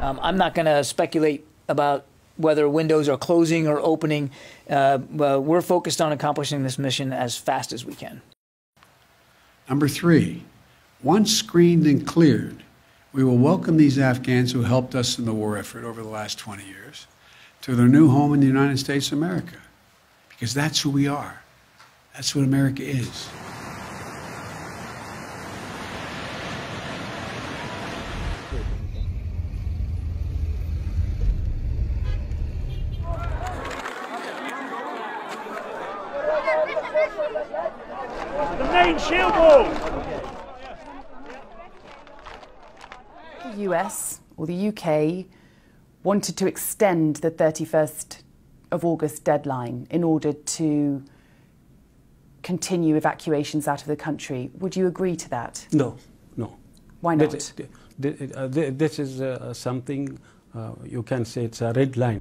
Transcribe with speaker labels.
Speaker 1: Um, I'm not going to speculate about whether windows are closing or opening. Uh, we're focused on accomplishing this mission as fast as we can.
Speaker 2: Number three, once screened and cleared, we will welcome these Afghans who helped us in the war effort over the last 20 years to their new home in the United States of America. Because that's who we are. That's what America is.
Speaker 3: The main shield wall!
Speaker 4: The US or the UK wanted to extend the 31st of August deadline in order to continue evacuations out of the country. Would you agree to that?
Speaker 5: No, no.
Speaker 4: Why not?
Speaker 5: This, this, uh, this is uh, something uh, you can say it's a red line.